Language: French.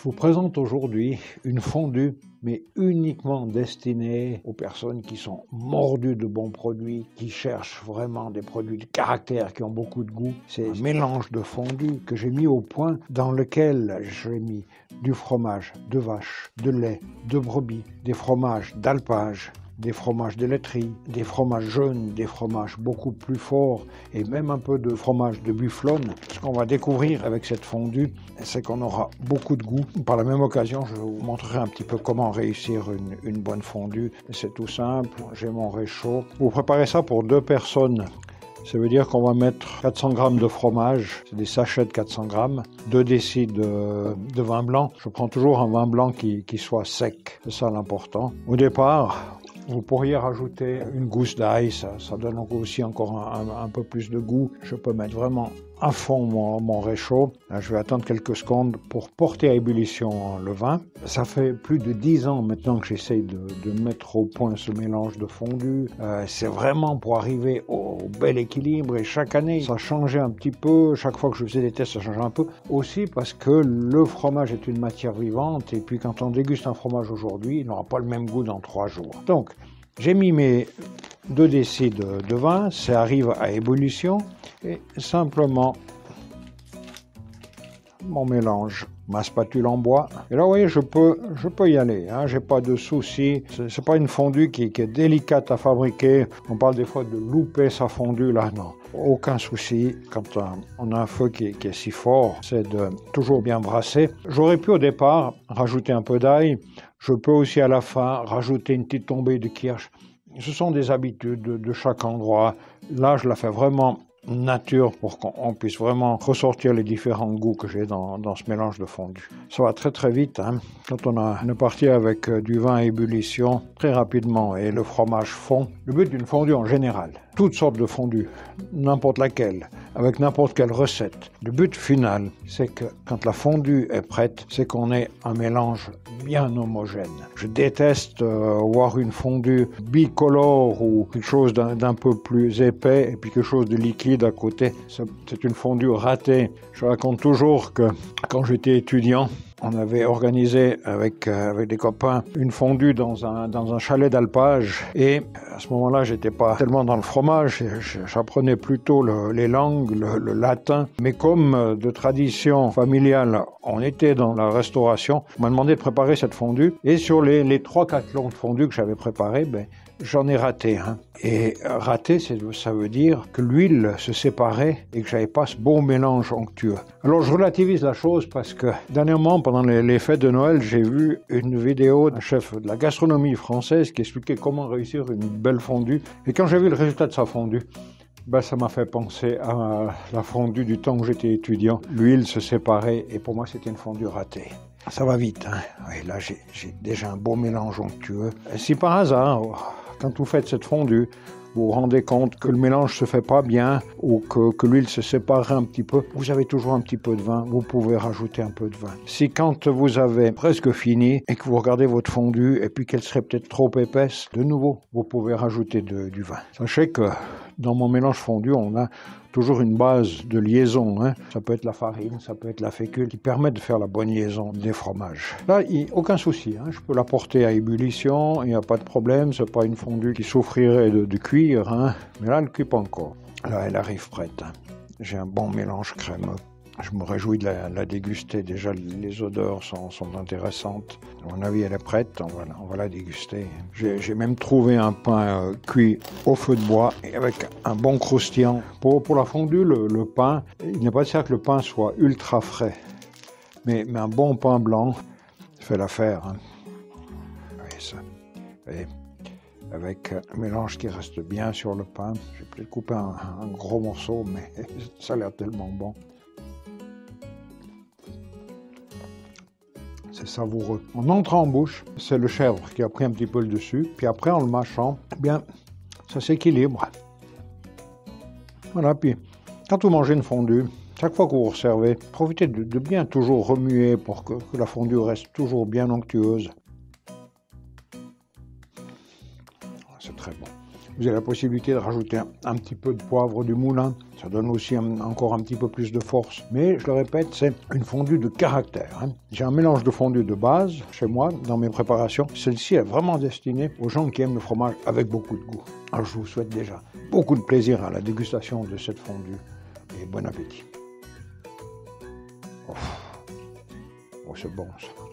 Je vous présente aujourd'hui une fondue, mais uniquement destinée aux personnes qui sont mordues de bons produits, qui cherchent vraiment des produits de caractère, qui ont beaucoup de goût. C'est un mélange de fondue que j'ai mis au point dans lequel j'ai mis du fromage de vache, de lait, de brebis, des fromages d'alpage, des fromages de laiterie, des fromages jaunes, des fromages beaucoup plus forts et même un peu de fromage de bufflone. Ce qu'on va découvrir avec cette fondue, c'est qu'on aura beaucoup de goût. Par la même occasion, je vous montrerai un petit peu comment réussir une, bonne fondue. C'est tout simple, j'ai mon réchaud. Vous préparez ça pour deux personnes. Ça veut dire qu'on va mettre 400 g de fromage, c'est des sachets de 400 g, 2 décis de, vin blanc. Je prends toujours un vin blanc qui, qui soit sec, c'est ça l'important. Au départ, vous pourriez rajouter une gousse d'ail, ça, donne aussi encore un, peu plus de goût. Je peux mettre vraiment à fond mon, réchaud. Je vais attendre quelques secondes pour porter à ébullition le vin. Ça fait plus de 10 ans maintenant que j'essaye de, mettre au point ce mélange de fondu. Euh, c'est vraiment pour arriver au, bel équilibre et chaque année, ça changeait un petit peu. Chaque fois que je faisais des tests, ça changeait un peu. Aussi parce que le fromage est une matière vivante et puis quand on déguste un fromage aujourd'hui, il n'aura pas le même goût dans 3 jours. Donc, j'ai mis mes 2 décis de, vin, ça arrive à ébullition et simplement mon mélange, ma spatule en bois. Et là, vous voyez, je peux, je peux y aller. Hein, J'ai pas de soucis. C'est pas une fondue qui, est délicate à fabriquer. On parle des fois de louper sa fondue. Là, non, aucun souci. Quand on a un feu qui, qui est si fort, c'est de toujours bien brasser. J'aurais pu au départ rajouter un peu d'ail. Je peux aussi à la fin rajouter une petite tombée de kirsch. Ce sont des habitudes de, chaque endroit. Là, je la fais vraiment nature pour qu'on puisse vraiment ressortir les différents goûts que j'ai dans, ce mélange de fondu. Ça va très très vite. Hein. Quand on a une partie avec euh, du vin à ébullition, très rapidement, et le fromage fond. Le but d'une fondue en général, toutes sortes de fondues, n'importe laquelle, avec n'importe quelle recette. Le but final, c'est que quand la fondue est prête, c'est qu'on ait un mélange bien homogène. Je déteste euh, voir une fondue bicolore ou quelque chose d'un peu plus épais et puis quelque chose de liquide à côté. C'est une fondue ratée. Je raconte toujours que quand j'étais étudiant, on avait organisé avec, euh, avec des copains une fondue dans un, dans un chalet d'alpage. Et à ce moment-là, j'étais pas tellement dans le fromage, j'apprenais plutôt les langues, le, latin. Mais comme euh, de tradition familiale, on était dans la restauration, on m'a demandé de préparer cette fondue. Et sur les, les 3-4 longs de fondue que j'avais préparées, ben, J'en ai raté un. Et raté, ça veut dire que l'huile se séparait et que j'avais pas ce bon mélange onctueux. Alors je relativise la chose parce que dernièrement, pendant les, fêtes de Noël, j'ai vu une vidéo d'un chef de la gastronomie française qui expliquait comment réussir une belle fondue. Et quand j'ai vu le résultat de sa fondue, ben, ça m'a fait penser à la fondue du temps où j'étais étudiant. L'huile se séparait et pour moi c'était une fondue ratée. Ça va vite, hein. là j'ai déjà un beau mélange onctueux. Et si par hasard, quand vous faites cette fondue, vous vous rendez compte que le mélange se fait pas bien ou que, l'huile se sépare un petit peu, vous avez toujours un petit peu de vin, vous pouvez rajouter un peu de vin. Si quand vous avez presque fini et que vous regardez votre fondue et puis qu'elle serait peut-être trop épaisse, de nouveau, vous pouvez rajouter du vin. Sachez que dans mon mélange fondu, on a toujours une base de liaison. Hein. Ça peut être la farine, ça peut être la fécule, qui permet de faire la bonne liaison des fromages. Là, aucun souci. Hein. Je peux la porter à ébullition, il n'y a pas de problème. C'est pas une fondue qui souffrirait de, cuire. Hein. Mais là, elle cuit pas encore. Là, elle arrive prête. J'ai un bon mélange crémeux. Je me réjouis de la, déguster. Déjà, les odeurs sont, intéressantes. À mon avis, elle est prête. On va, on la déguster. J'ai même trouvé un pain euh, cuit au feu de bois et avec un bon croustillant. Pour, la fondue, le, pain, il n'est pas nécessaire que le pain soit ultra frais. Mais, un bon pain blanc fait l'affaire. Hein. ça. avec un mélange qui reste bien sur le pain. J'ai peut-être coupé un, un gros morceau, mais ça a l'air tellement bon. C'est savoureux. En entrant en bouche, c'est le chèvre qui a pris un petit peu le dessus, puis après en le mâchant, eh bien, ça s'équilibre. Voilà, puis quand vous mangez une fondue, chaque fois que vous vous servez, profitez de, bien toujours remuer pour que la fondue reste toujours bien onctueuse. C'est très bon. Vous avez la possibilité de rajouter un, petit peu de poivre du moulin. Ça donne aussi encore un petit peu plus de force. Mais je le répète, c'est une fondue de caractère. Hein. J'ai un mélange de fondue de base chez moi dans mes préparations. Celle-ci est vraiment destinée aux gens qui aiment le fromage avec beaucoup de goût. Je vous souhaite déjà beaucoup de plaisir à la dégustation de cette fondue et bon appétit. Oh, oh c'est bon ça.